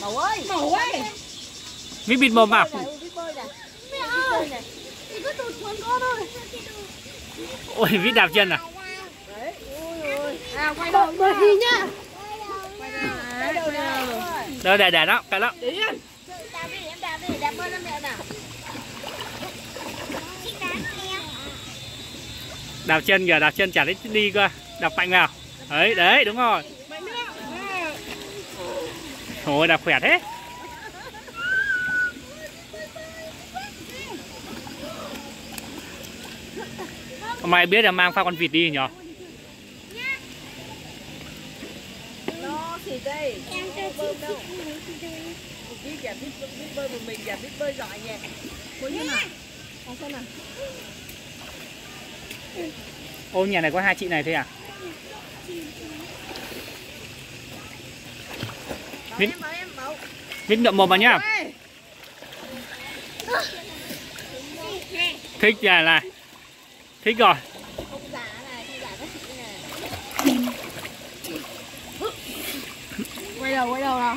Mẫu ơi Mẫu ơi. Vít bịt mồm vào Này, biết bơi này Mẹ ơi. Thì cứ tụt xuống con thôi Ôi Vít đạp chân à? Đấy Ui ui À quay đầu đi nhá Đâu để để đó cái đó. Để yên. Đạp đi em đạp đi Đạp bơi lên mẹ nào Đạp chân kìa đạp chân chả thấy đi cơ. Đạp mạnh vào. Đấy đấy đúng rồi. Ôi đạp khỏe thế. Mày biết là mang pha con vịt đi nhỉ? Chị Biết biết bơi một mình chả biết bơi giỏi nhỉ. Muốn như nào Có xem nào Ô nhà này có hai chị này thôi à Bảo Vít ngậm mồm vào nhá Thích nhà này Thích rồi. Quay đầu quay đầu nào